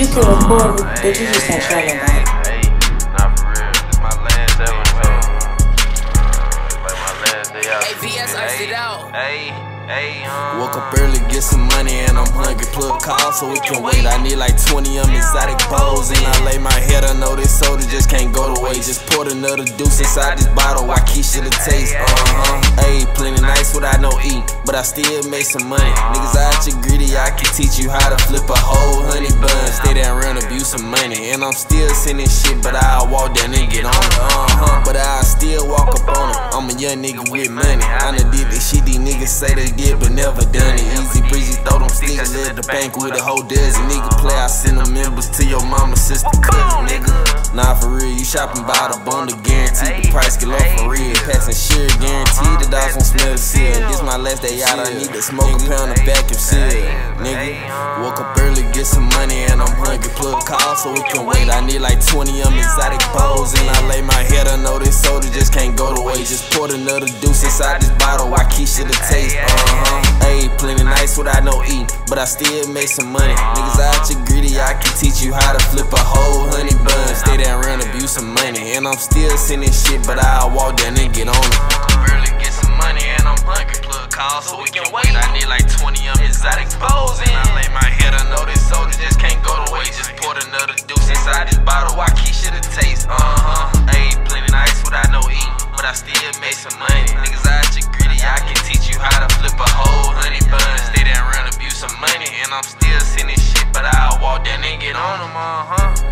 You can record, but you just can't show nobody. Hey, not for real. My last episode. Like my last day out. Hey, VS, iced it out. Hey, hey, um. Woke up early, get some money, and I'm hungry. Plug call so we can wait. I need like 20 of them exotic bowls. And I lay my head, I know this soda just can't go to waste. Just poured another deuce inside this bottle. Why Keisha the taste? Uh huh. Hey, plenty nice without no eat, but I still make some money. Niggas out your greedy, I can teach you how to flip a whole I'm still sending shit, but I'll walk down and get on it. Uh huh. But I still walk up on it. I'm a young nigga with money. I done did this shit these niggas say they did, but never done it. Easy breezy, throw them sticks, live the bank with a whole dozen. Nigga play, I send them members to your mama, sister, cousin, nigga. Nah, for real, you shopping by the bundle, guaranteed the price get low for real. Passing sure, guaranteed the dogs won't smell the seal. My last day out, I need to smoke a pound of vacuum seal. Nigga, woke up early, get some money, and I'm hungry. Plug call so we can wait. I need like 20 of them exotic bowls, and I lay my head, I know this soda just can't go to waste. Just poured another deuce inside this bottle, why Keisha the taste? Uh huh. Hey, plenty nice without no eat, but I still make some money. Niggas out your greedy, I can teach you how to flip a whole honey bun. Stay down around abuse some money, and I'm still sending shit, but I'll walk down and get on it. Niggas out greedy, I can teach you how to flip a whole honey bun. Stay down around abuse some money, and I'm still sending shit, but I'll walk down and get on them, uh huh.